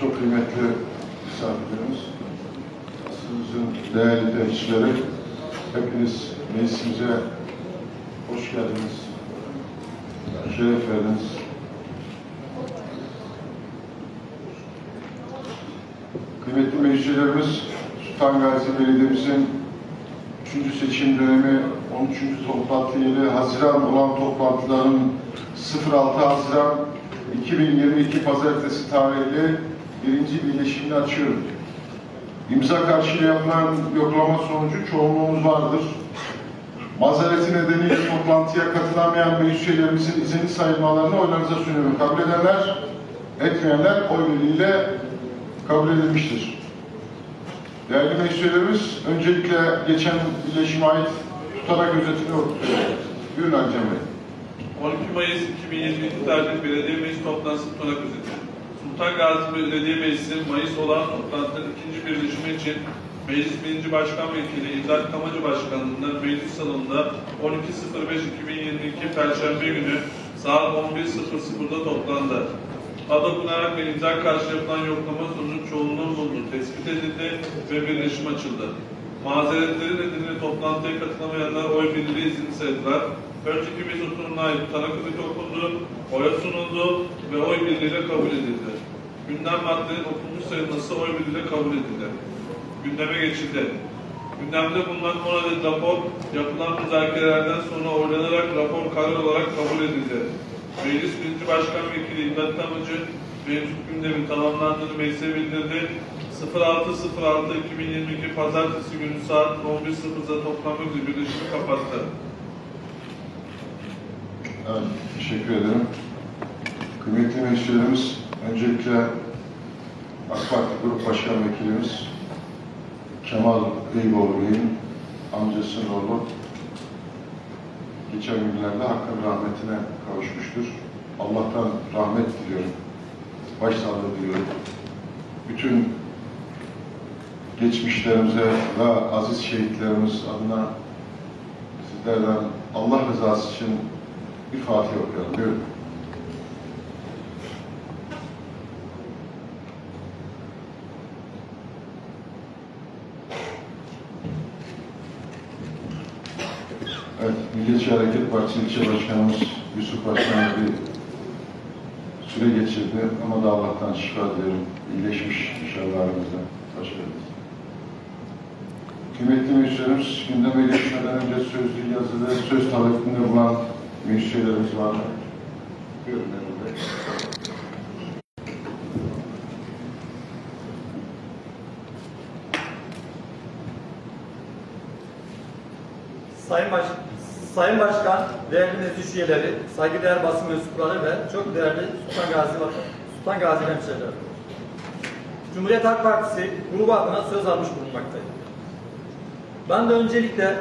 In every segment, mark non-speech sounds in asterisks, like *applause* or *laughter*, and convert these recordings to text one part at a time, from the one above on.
çok kıymetli misafirlerimiz, basınımızın değerli temsilcileri, hepiniz meclisimize hoş geldiniz, şeref verdiniz. Kıymetli meclisçilerimiz, Sultan Gazi Belediye'mizin 3. seçim dönemi 13. toplantı yeri Haziran olan toplantıların 06 Haziran 2022 Pazartesi tarihli birinci birleşimini açıyorum. İmza karşılığı yapılan yoklama sonucu çoğunluğumuz vardır. Mazereti nedeniyle toplantıya katılamayan meclis üyelerimizin izinli sayılmalarını oylarınıza sunuyorum. Kabul edenler, etmeyenler oy birliğiyle kabul edilmiştir. Değerli meclis üyelerimiz, öncelikle geçen birleşime ait tutanak özetini okutuyor. Buyurun Hakem Bey. 12 Mayıs 2022 tarihli belediye meclis toplantısı tutanak özeti. Sultan Gazi Belediye Meclisi Mayıs olan toplantının ikinci birleşimi için Meclis 1. Başkan Vekili İmdat Kamacı Başkanlığı'nda meclis salonunda 12.05.2022 Perşembe günü saat 11.00'da toplandı. Ad okunarak ve imza karşı yapılan yoklama sonucu çoğunluğun bulunduğu tespit edildi ve birleşim açıldı. Mazeretleri nedeniyle toplantıya katılamayanlar oy birliği izinli sayıldılar. Önceki meclis oturumuna ait özeti okundu, oya sunuldu ve oy birliğiyle kabul edildi. Gündem maddenin okunmuş sayılması oy birliğiyle kabul edildi. Gündeme geçildi. Gündemde bulunan 10 adet rapor yapılan müzakerelerden sonra oylanarak rapor karar olarak kabul edildi. Meclis 1. Başkan Vekili İmdat Tamıcı mevcut gündemin tamamlandığını meclise bildirdi. 06.06.2022 Pazartesi günü saat 11.00'da toplanmak üzere birleşimi kapattı. Evet, teşekkür ederim. Kıymetli meclislerimiz, öncelikle AK Parti Grup Başkan Vekilimiz Kemal Eyüboğlu Bey'in amcasının oğlu geçen günlerde Hakk'ın rahmetine kavuşmuştur. Allah'tan rahmet diliyorum. Başsağlığı diliyorum. Bütün geçmişlerimize ve aziz şehitlerimiz adına sizlerden Allah rızası için bir Fatiha okuyalım. Buyurun. Evet, Milliyetçi Hareket Partisi İlçe Başkanımız Yusuf Başkan'a bir süre geçirdi ama da Allah'tan şifa diliyorum. İyileşmiş inşallah geldiniz. Kıymetli meclislerimiz, gündeme geçmeden önce sözlü yazılı söz talepinde bulunan meclis üyelerimiz var Bey. Sayın, Baş Sayın Başkan, değerli meclis üyeleri, saygıdeğer basın mensupları ve çok değerli Sultan Gazi, Sultan Gazi hemşehriler. Cumhuriyet Halk Partisi grubu adına söz almış bulunmaktayım. Ben de öncelikle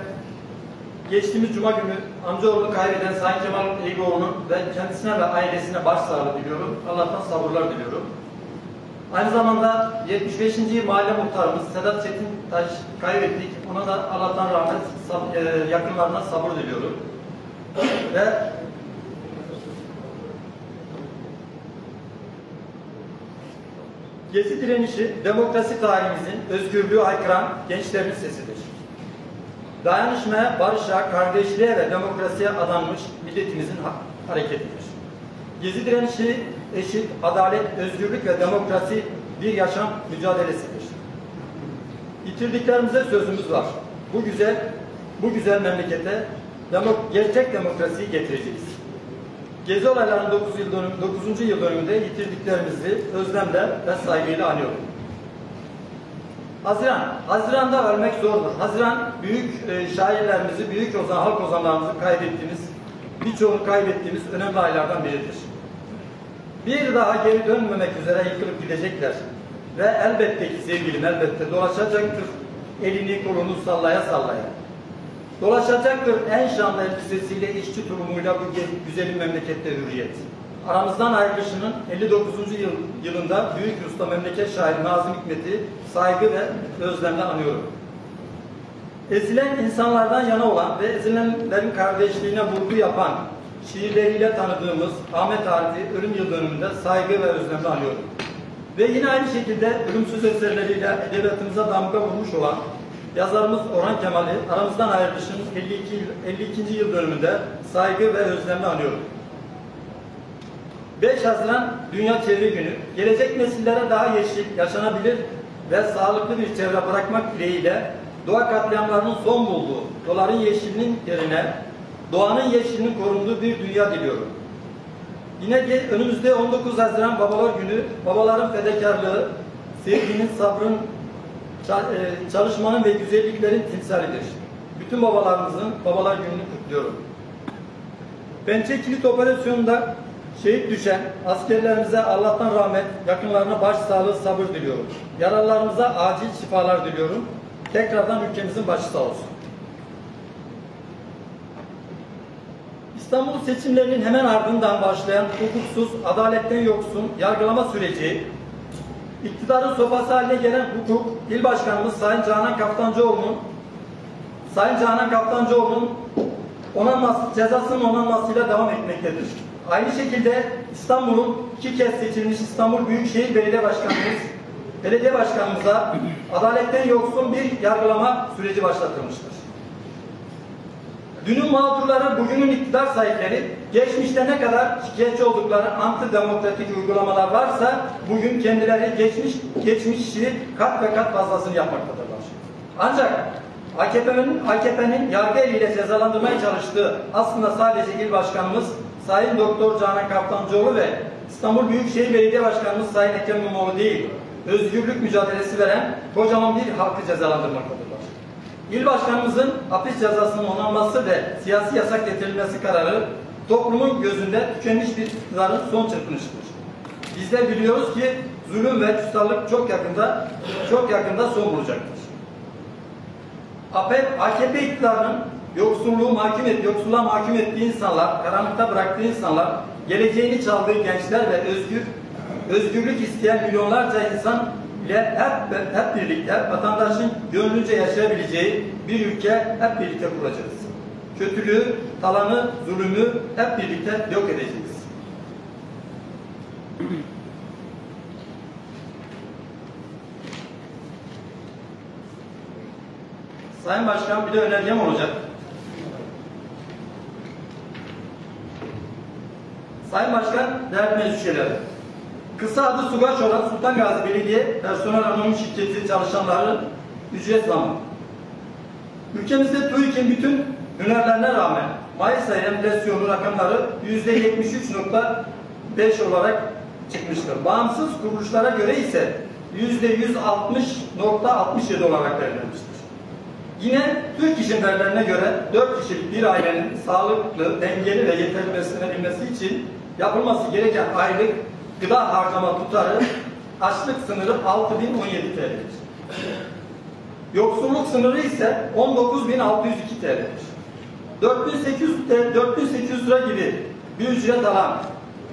geçtiğimiz Cuma günü amcaoğlunu kaybeden Sayın Cemal Eyüboğlu'nun ve kendisine ve ailesine başsağlığı diliyorum. Allah'tan sabırlar diliyorum. Aynı zamanda 75. mahalle muhtarımız Sedat Çetintaş kaybettik. Ona da Allah'tan rahmet, e, yakınlarına sabır diliyorum. Ve Gezi direnişi demokrasi tarihimizin özgürlüğü haykıran gençlerin sesidir. Dayanışmaya, barışa, kardeşliğe ve demokrasiye adanmış milletimizin ha- hareketidir. Gezi direnişi eşit, adalet, özgürlük ve demokrasi bir yaşam mücadelesidir. Yitirdiklerimize sözümüz var. Bu güzel, bu güzel memlekete demo- gerçek demokrasiyi getireceğiz. Gezi olaylarının 9 yıl dönüm, 9. yıl dönümünde yitirdiklerimizi özlemle ve saygıyla anıyorum. Haziran. Haziran'da ölmek zordur. Haziran büyük e, şairlerimizi, büyük ozan, halk ozanlarımızı kaybettiğimiz, birçoğunu kaybettiğimiz önemli aylardan biridir. Bir daha geri dönmemek üzere yıkılıp gidecekler. Ve elbette ki sevgilim elbette dolaşacaktır. Elini kolunu sallaya sallaya. Dolaşacaktır en şanlı elbisesiyle işçi tulumuyla bu güzelim memlekette hürriyet. Aramızdan ayrılışının 59. Yıl, yılında büyük usta memleket şairi Nazım Hikmet'i saygı ve özlemle anıyorum. Ezilen insanlardan yana olan ve ezilenlerin kardeşliğine vurgu yapan şiirleriyle tanıdığımız Ahmet Arif'i ölüm yıl dönümünde saygı ve özlemle anıyorum. Ve yine aynı şekilde ölümsüz eserleriyle edebiyatımıza damga vurmuş olan yazarımız Orhan Kemal'i aramızdan ayrılışın 52, yıl- 52. yıl dönümünde saygı ve özlemle anıyorum. 5 Haziran Dünya Çevre Günü, gelecek nesillere daha yeşil, yaşanabilir ve sağlıklı bir çevre bırakmak dileğiyle doğa katliamlarının son bulduğu, doların yeşilinin yerine doğanın yeşilinin korunduğu bir dünya diliyorum. Yine önümüzde 19 Haziran Babalar Günü, babaların fedakarlığı, sevginin, sabrın, e, çalışmanın ve güzelliklerin timsalidir. Bütün babalarımızın Babalar Günü'nü kutluyorum. Pençe Kilit Operasyonu'nda şehit düşen askerlerimize Allah'tan rahmet, yakınlarına başsağlığı, sabır diliyorum. Yaralılarımıza acil şifalar diliyorum. Tekrardan ülkemizin başı sağ olsun. İstanbul seçimlerinin hemen ardından başlayan hukuksuz, adaletten yoksun yargılama süreci, iktidarın sopası haline gelen hukuk, İl Başkanımız Sayın Canan Kaftancıoğlu'nun Sayın Canan Kaftancıoğlu'nun onanması, cezasının onanmasıyla devam etmektedir. Aynı şekilde İstanbul'un iki kez seçilmiş İstanbul Büyükşehir Belediye Başkanımız, Belediye Başkanımıza adaletten yoksun bir yargılama süreci başlatılmıştır. Dünün mağdurları, bugünün iktidar sahipleri, geçmişte ne kadar şikayetçi oldukları antidemokratik uygulamalar varsa bugün kendileri geçmiş geçmişi kat ve kat fazlasını yapmaktadırlar. Ancak AKP'nin AKP'nin yargı eliyle cezalandırmaya çalıştığı aslında sadece il başkanımız Sayın Doktor Canan Kaptancıoğlu ve İstanbul Büyükşehir Belediye Başkanımız Sayın Ekrem İmamoğlu değil, özgürlük mücadelesi veren kocaman bir halkı cezalandırmaktadırlar. İl başkanımızın hapis cezasının onanması ve siyasi yasak getirilmesi kararı toplumun gözünde tükenmiş bir iktidarın son çırpınışıdır. Bizler biliyoruz ki zulüm ve küstahlık çok yakında çok yakında son bulacaktır. AKP iktidarının yoksulluğu mahkum et, yoksulluğa mahkum ettiği insanlar, karanlıkta bıraktığı insanlar, geleceğini çaldığı gençler ve özgür özgürlük isteyen milyonlarca insan ile hep hep birlikte vatandaşın gönlünce yaşayabileceği bir ülke hep birlikte kuracağız. Kötülüğü, talanı, zulümü hep birlikte yok edeceğiz. *clears throat* Sayın Başkan bir de önergem olacak. Sayın Başkan, değerli meclis. Kısa adı Sugaç olan Sultan Gazi Belediye Personel Anonim Şirketi çalışanların ücret zammı. Ülkemizde TÜİK'in bütün hünerlerine rağmen Mayıs ayı enflasyonu rakamları %73.5 olarak çıkmıştır. Bağımsız kuruluşlara göre ise %160.67 olarak belirlenmiştir. Yine Türk İş'in verilerine göre 4 kişilik bir ailenin sağlıklı, dengeli ve yeterli beslenebilmesi için yapılması gereken aylık gıda harcama tutarı açlık sınırı 6017 TL'dir. Yoksulluk sınırı ise 19602 TL'dir. 4800, TL 4800 lira gibi bir ücret alan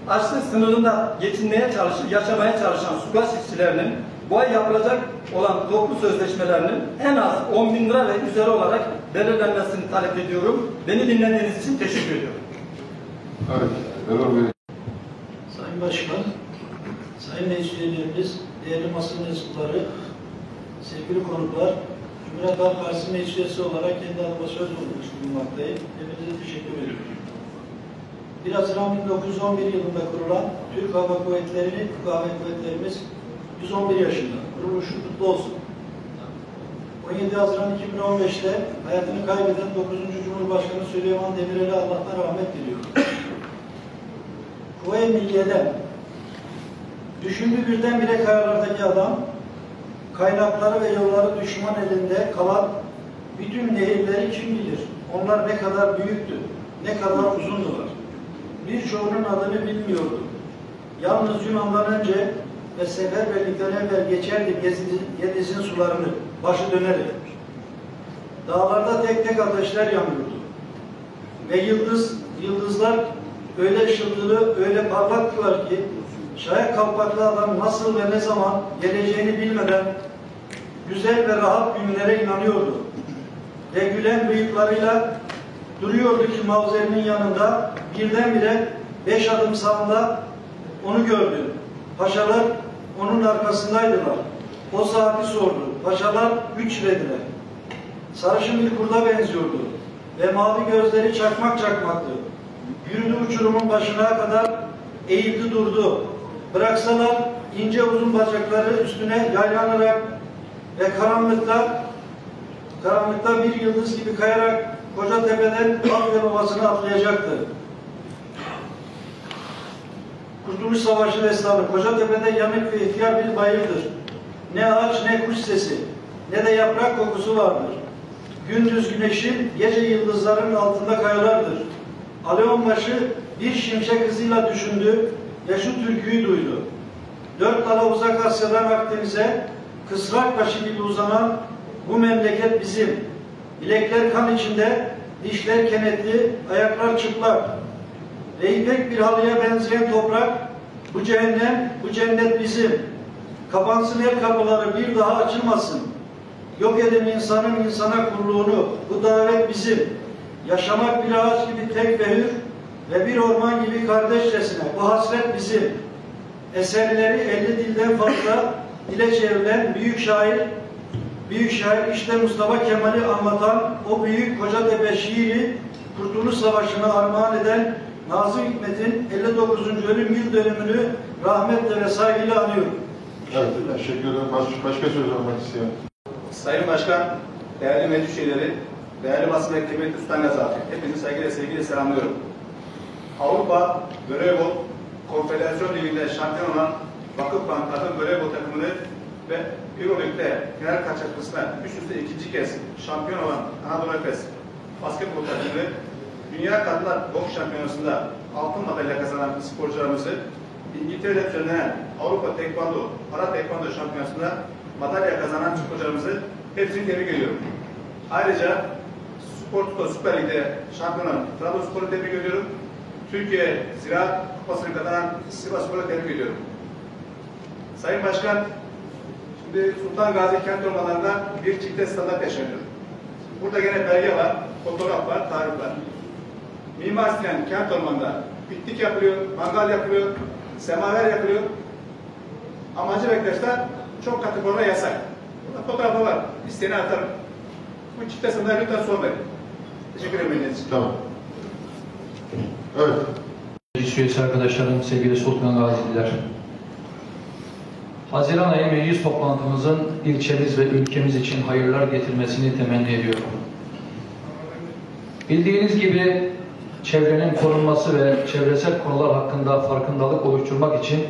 açlık sınırında geçinmeye çalışıp yaşamaya çalışan sugaç işçilerinin bu ay yapılacak olan toplu sözleşmelerinin en az 10 bin lira ve üzeri olarak belirlenmesini talep ediyorum. Beni dinlediğiniz için teşekkür ediyorum. Evet, Erol Bey. Sayın Başkan, Sayın Meclis üyelerimiz, değerli basın mensupları, sevgili konuklar, Cumhuriyet Halk Partisi Meclis üyesi olarak kendi adıma söz bulmuş bulunmaktayım. Hepinize teşekkür ediyorum. 1 Haziran 1911 yılında kurulan Türk Hava Kuvvetleri, Türk Hava Kuvvetlerimiz 111 yaşında. Kuruluşu kutlu olsun. 17 Haziran 2015'te hayatını kaybeden 9. Cumhurbaşkanı Süleyman Demirel'e Allah'tan rahmet diliyorum. Kuvayi Milliye'den düşündü birdenbire kayalardaki adam kaynakları ve yolları düşman elinde kalan bütün nehirleri kim bilir? Onlar ne kadar büyüktü, ne kadar uzundular. Birçoğunun adını bilmiyordu. Yalnız Yunan'dan önce ve seferberlikten evvel geçerdi Gediz'in sularını başı dönerek. Dağlarda tek tek ateşler yanıyordu. Ve yıldız, yıldızlar öyle ışıltılı, öyle parlaktılar ki şaya kalpaklı adam nasıl ve ne zaman geleceğini bilmeden güzel ve rahat günlere inanıyordu. Ve gülen bıyıklarıyla duruyordu ki mavzerinin yanında birdenbire beş adım sağında onu gördü. Paşalar onun arkasındaydılar. O saati sordu. Paşalar üç dediler. Sarışın bir kurda benziyordu. Ve mavi gözleri çakmak çakmaktı. Yürüdü uçurumun başına kadar eğildi durdu. Bıraksalar ince uzun bacakları üstüne yaylanarak ve karanlıkta karanlıkta bir yıldız gibi kayarak koca tepeden Akdeniz Ovası'na atlayacaktı. Kurtuluş Savaşı destanı Kocatepe'de yanık ve ihtiyar bir bayırdır. Ne ağaç ne kuş sesi ne de yaprak kokusu vardır. Gündüz güneşin gece yıldızların altında kayalardır. Aleonbaşı bir şimşek hızıyla düşündü ve şu türküyü duydu. Dört dala uzak Asya'dan Akdeniz'e kısrak başı gibi uzanan bu memleket bizim. Bilekler kan içinde, dişler kenetli, ayaklar çıplak. Ve bir halıya benzeyen toprak, bu cehennem, bu cennet bizim. Kapansın el kapıları bir daha açılmasın. Yok edin insanın insana kulluğunu, bu davet bizim. Yaşamak bir ağaç gibi tek ve hür ve bir orman gibi kardeşçesine, bu hasret bizim. Eserleri 50 dilden fazla dile çevrilen büyük şair, büyük şair işte Mustafa Kemal'i anlatan o büyük Kocatepe şiiri Kurtuluş Savaşı'na armağan eden Nazım Hikmet'in 59. ölüm yıl dönümünü rahmetle ve saygıyla anıyorum. Evet, teşekkür ederim. Baş, başka söz almak isteyen. Sayın Başkan, değerli meclis üyeleri, değerli basın kıymetli Sultan Gazi hepinizi saygıyla sevgiyle selamlıyorum. Avrupa Voleybol Konfederasyon Ligi'nde şampiyon olan Vakıfbank kadın voleybol takımını ve Euroleague'de final kaçakçısına üst üste ikinci kez şampiyon olan Anadolu Efes basketbol takımını Dünya Kadınlar Boks Şampiyonası'nda altın madalya kazanan sporcularımızı İngiltere'de düzenlenen Avrupa Tekvando, Para Tekvando Şampiyonası'nda madalya kazanan sporcularımızı hepsini tebrik ediyorum. Ayrıca Spor Toto Süper Lig'de şampiyon olan Trabzonspor'u tebrik ediyorum. Türkiye Ziraat Kupası'nı kazanan Sivasspor'u tebrik ediyorum. Sayın Başkan, şimdi Sultan Gazi kent ormanlarında bir çifte standart yaşanıyor. Burada gene belge var, fotoğraf var, tarih var. Mimar Sinan kent ormanında piknik yapılıyor, mangal yapılıyor, semaver yapılıyor. Amacı arkadaşlar çok kategoride yasak. Burada fotoğrafı var. İsteyene atarım. Bu çifte standart lütfen son verin. Teşekkür ederim. Tamam. Evet. Meclis üyesi arkadaşlarım, sevgili Sultan Gazililer. Haziran ayı meclis toplantımızın ilçemiz ve ülkemiz için hayırlar getirmesini temenni ediyorum. Bildiğiniz gibi çevrenin korunması ve çevresel konular hakkında farkındalık oluşturmak için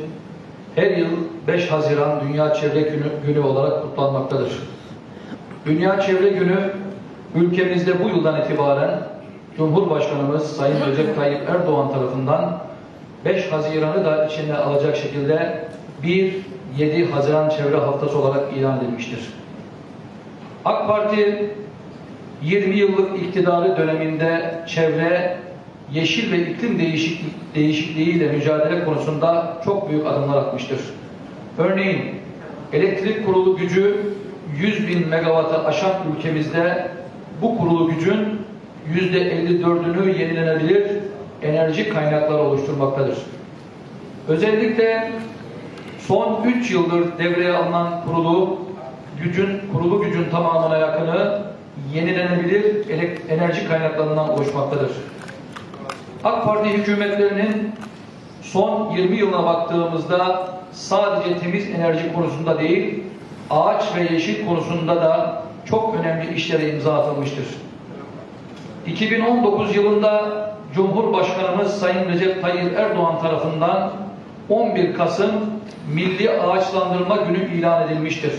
her yıl 5 Haziran Dünya Çevre Günü, günü olarak kutlanmaktadır. Dünya Çevre Günü ülkemizde bu yıldan itibaren Cumhurbaşkanımız Sayın Recep Tayyip Erdoğan tarafından 5 Haziran'ı da içine alacak şekilde 1-7 Haziran Çevre Haftası olarak ilan edilmiştir. AK Parti 20 yıllık iktidarı döneminde çevre, yeşil ve iklim değişikliğiyle mücadele konusunda çok büyük adımlar atmıştır. Örneğin elektrik kurulu gücü 100 bin megawattı aşan ülkemizde bu kurulu gücün %54'ünü yenilenebilir enerji kaynakları oluşturmaktadır. Özellikle son 3 yıldır devreye alınan kurulu gücün kurulu gücün tamamına yakını yenilenebilir enerji kaynaklarından oluşmaktadır. AK Parti hükümetlerinin son 20 yılına baktığımızda sadece temiz enerji konusunda değil, ağaç ve yeşil konusunda da çok önemli işlere imza atılmıştır. 2019 yılında Cumhurbaşkanımız Sayın Recep Tayyip Erdoğan tarafından 11 Kasım Milli Ağaçlandırma Günü ilan edilmiştir.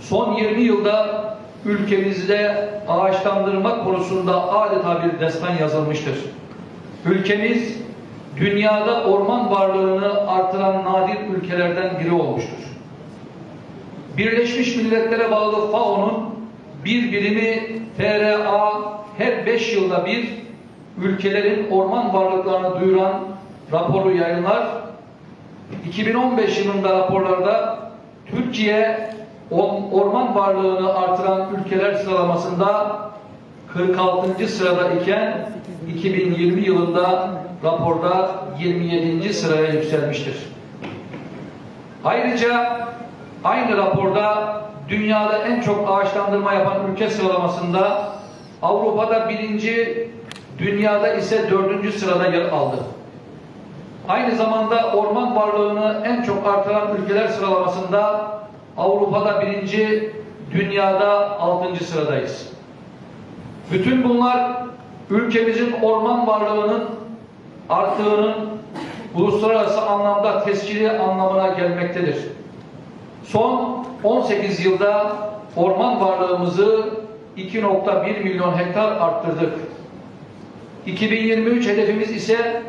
Son 20 yılda ülkemizde ağaçlandırma konusunda adeta bir destan yazılmıştır. Ülkemiz dünyada orman varlığını artıran nadir ülkelerden biri olmuştur. Birleşmiş Milletler'e bağlı FAO'nun bir birimi FRA her 5 yılda bir ülkelerin orman varlıklarını duyuran raporu yayınlar. 2015 yılında raporlarda Türkiye orman varlığını artıran ülkeler sıralamasında 46. sırada iken 2020 yılında raporda 27. sıraya yükselmiştir. Ayrıca aynı raporda dünyada en çok ağaçlandırma yapan ülke sıralamasında Avrupa'da birinci, dünyada ise dördüncü sırada yer aldı. Aynı zamanda orman varlığını en çok artıran ülkeler sıralamasında Avrupa'da birinci, dünyada altıncı sıradayız. Bütün bunlar ülkemizin orman varlığının arttığının uluslararası anlamda tescili anlamına gelmektedir. Son 18 yılda orman varlığımızı 2.1 milyon hektar arttırdık. 2023 hedefimiz ise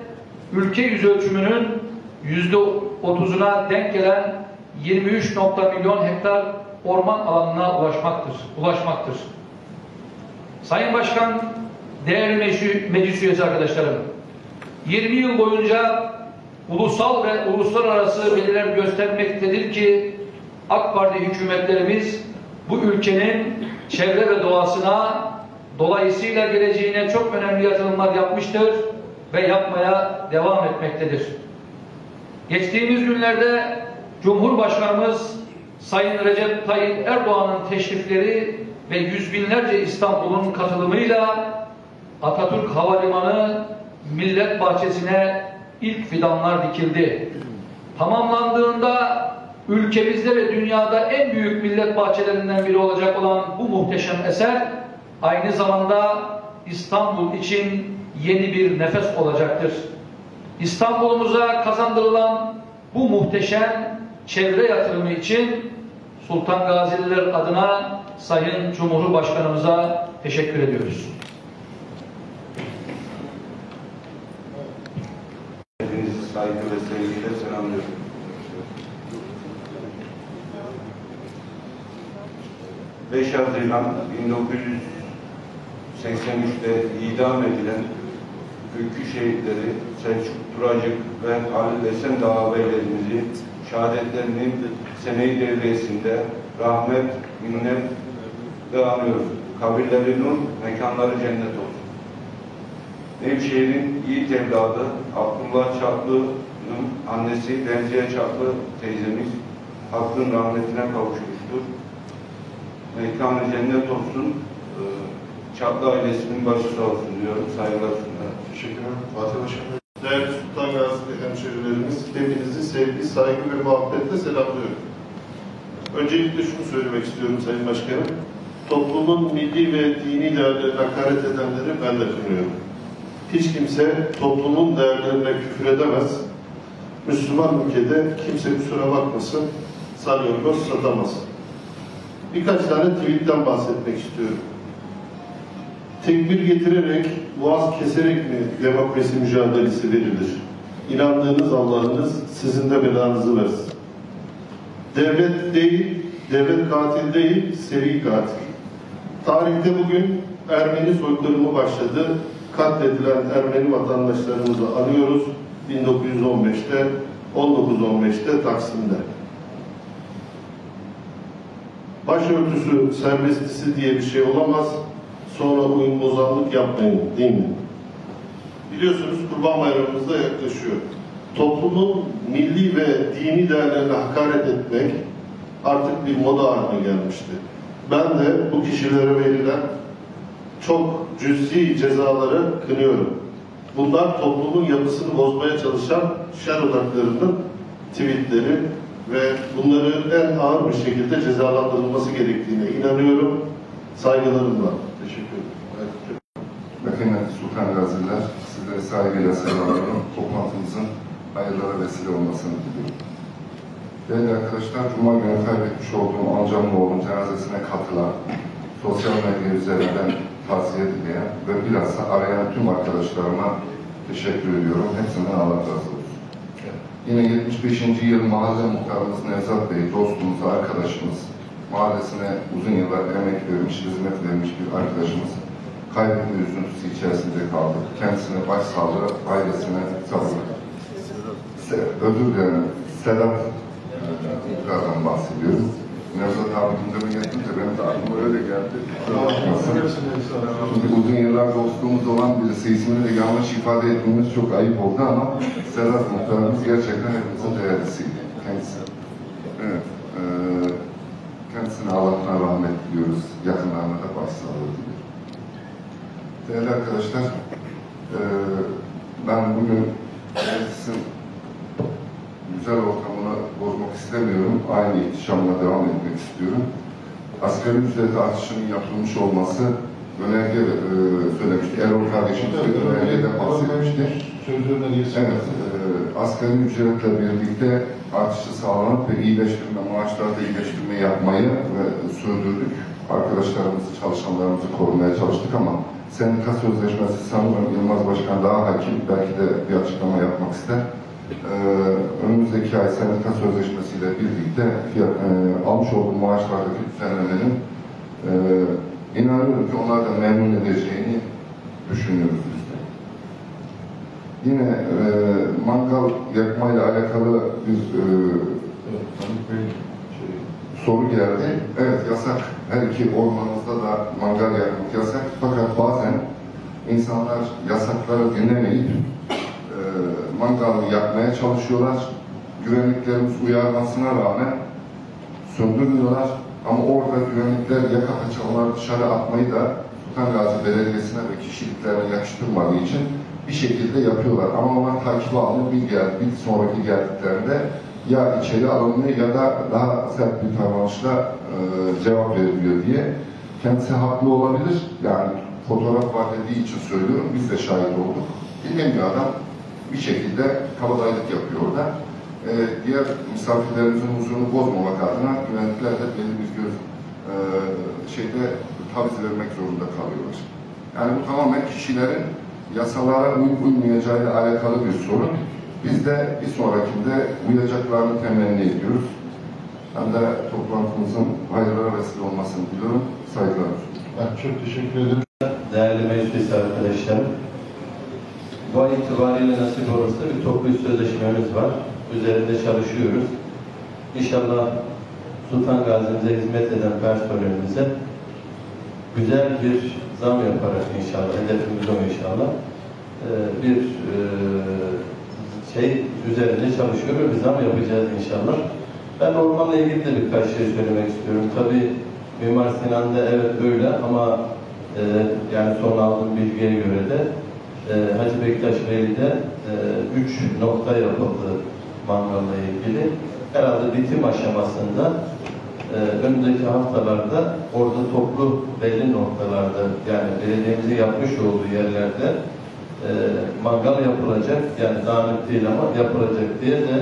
ülke yüz ölçümünün %30'una denk gelen 23 nokta milyon hektar orman alanına ulaşmaktır. ulaşmaktır. Sayın Başkan, değerli meclis, meclis üyesi arkadaşlarım, 20 yıl boyunca ulusal ve uluslararası veriler göstermektedir ki AK Parti hükümetlerimiz bu ülkenin çevre ve doğasına dolayısıyla geleceğine çok önemli yatırımlar yapmıştır ve yapmaya devam etmektedir. Geçtiğimiz günlerde Cumhurbaşkanımız Sayın Recep Tayyip Erdoğan'ın teşrifleri ve yüz binlerce İstanbul'un katılımıyla Atatürk Havalimanı Millet Bahçesi'ne ilk fidanlar dikildi. Tamamlandığında ülkemizde ve dünyada en büyük millet bahçelerinden biri olacak olan bu muhteşem eser aynı zamanda İstanbul için yeni bir nefes olacaktır. İstanbul'umuza kazandırılan bu muhteşem çevre yatırımı için Sultan Gazililer adına Sayın Cumhurbaşkanımıza teşekkür ediyoruz. Hepinizi saygı ve sevgiyle selamlıyorum. ...5 Haziran 1983'te idam edilen ülkü şehitleri Selçuk Turacık ve Halil Esen ağabeylerimizi şehadetlerinin seneyi devriyesinde rahmet, minnet ve anıyoruz. Kabirlerinin mekanları cennet olsun. Nevşehir'in Yiğit evladı Abdullah Çatlı'nın annesi Remziye Çatlı teyzemiz Hakk'ın rahmetine kavuşmuştur. Mekanı cennet olsun. Ee, Çatlı ailesinin başı sağ olsun diyorum. Saygılar sunuyorum. Teşekkür ederim. Fatih Başkanım. Değerli Sultan Gazi hemşehrilerimiz, hepinizi sevgi, saygı ve muhabbetle selamlıyorum. Öncelikle şunu söylemek istiyorum Sayın Başkanım. Toplumun milli ve dini değerlerine hakaret edenleri ben de kınıyorum. Hiç kimse toplumun değerlerine küfür edemez. Müslüman ülkede kimse kusura bakmasın, salyangoz satamaz. Birkaç tane tweetten bahsetmek istiyorum. Tekbir getirerek, boğaz keserek mi demokrasi mücadelesi verilir? İnandığınız Allah'ınız sizin de belanızı versin. Devlet değil, devlet katil değil, seri katil. Tarihte bugün Ermeni soykırımı başladı. Katledilen Ermeni vatandaşlarımızı anıyoruz. 1915'te, 1915'te Taksim'de. Başörtüsü serbestisi diye bir şey olamaz. Sonra uyum bozanlık yapmayın değil mi? Biliyorsunuz Kurban Bayramımız da yaklaşıyor. Toplumun milli ve dini değerlerine hakaret etmek artık bir moda haline gelmişti. Ben de bu kişilere verilen çok cüzi cezaları kınıyorum. Bunlar toplumun yapısını bozmaya çalışan şer odaklarının tweetleri ve bunları en ağır bir şekilde cezalandırılması gerektiğine inanıyorum. Saygılarımla. Teşekkür ederim. Efendim Sultan Gaziler, sizleri saygıyla selamlıyorum. Toplantımızın hayırlara vesile olmasını diliyorum. Değerli arkadaşlar, Cuma günü kaybetmiş olduğum amcamın oğlum cenazesine katılan, sosyal medya üzerinden tavsiye dileyen ve bilhassa arayan tüm arkadaşlarıma teşekkür ediyorum. Hepsinden Allah razı olsun. Yine 75. yıl mahalle muhtarımız Nevzat Bey, dostumuz, arkadaşımız, mahallesine uzun yıllar emek vermiş, hizmet vermiş bir arkadaşımız kaybetme üzüntüsü içerisinde kaldı. Kendisine başsağlığı, ailesine sabır. Se özür dilerim. Sedat Muhtar'dan bahsediyorum. Nevzat abi gündeme gelince benim de aklıma öyle geldi. Çünkü uzun yıllar dostluğumuz olan birisi ismini de yanlış ifade etmemiz çok ayıp oldu ama Sedat Muhtarımız gerçekten hepimizin değerlisiydi kendisi. kendisine Allah'tan rahmet diliyoruz. Yakınlarına da başsağlığı diliyoruz. Değerli arkadaşlar, eee, ben bugün meclisin güzel bozmak istemiyorum. Aynı ihtişamla devam etmek istiyorum. Asgari ücret artışının yapılmış olması önerge e, söylemişti. Erol kardeşim de önergeden bahsetmişti. Sözlerine niyesi Evet, e, asgari ücretle birlikte artışı sağlanıp ve iyileştirme, maaşlarda iyileştirme yapmayı ve sürdürdük. Arkadaşlarımızı, çalışanlarımızı korumaya çalıştık ama sendika sözleşmesi sanırım Yılmaz Başkan daha hakim, belki de bir açıklama yapmak ister. E, önümüzdeki ay sendika sözleşmesiyle birlikte fiyat, e, almış olduğu maaşlardaki düzenlemenin e, inanıyorum ki onlar da memnun edeceğini düşünüyoruz biz de. Yine e, mangal yakmayla alakalı bir e, soru geldi. Evet yasak. Her iki ormanımızda da mangal yakmak yasak. Fakat bazen insanlar yasakları dinlemeyip mangalı yakmaya çalışıyorlar. Güvenliklerimiz uyarmasına rağmen söndürmüyorlar. Ama orada güvenlikler yaka paçaları dışarı atmayı da Sultan Gazi Belediyesi'ne ve kişiliklerine yakıştırmadığı için bir şekilde yapıyorlar. Ama onlar takibe alınıp bir, gel, bir sonraki geldiklerinde ya içeri alınıyor ya da daha sert bir davranışla e, cevap veriliyor diye. Kendisi haklı olabilir. Yani fotoğraf var dediği için söylüyorum. Biz de şahit olduk. Dinlemiyor adam. Bir şekilde kabadayılık yapıyor orada. Ee, diğer misafirlerimizin huzurunu bozmamak adına güvenlikler de belli bir göz e, şeyde taviz vermek zorunda kalıyorlar. Yani bu tamamen kişilerin yasalara uyup uymayacağıyla alakalı bir sorun. Biz de bir sonrakinde uyacaklarını temenni ediyoruz. Ben de toplantımızın hayırlara vesile olmasını diliyorum. Saygılar. Ben çok teşekkür ederim. Değerli meclis arkadaşlarım, bu ay itibariyle nasip olursa bir toplu sözleşmemiz var. Üzerinde çalışıyoruz. İnşallah Sultan Gazi'mize hizmet eden personelimize güzel bir zam yaparak inşallah, hedefimiz o inşallah. Ee, bir e, şey üzerinde çalışıyor ve bir zam yapacağız inşallah. Ben ormanla ilgili de birkaç şey söylemek istiyorum. Tabii Mimar Sinan'da evet öyle ama e, yani son aldığım bilgiye göre de e, Hacı Bektaş Veli'de e, üç nokta yapıldı mangalla ilgili. Herhalde bitim aşamasında e, önümüzdeki haftalarda orada toplu belli noktalarda yani belediyemizin yapmış olduğu yerlerde e, mangal yapılacak yani dağınık değil ama yapılacak diye de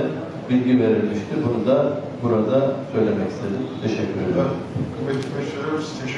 bilgi verilmişti. Bunu da burada söylemek istedim. Teşekkür ederim. Teşekkür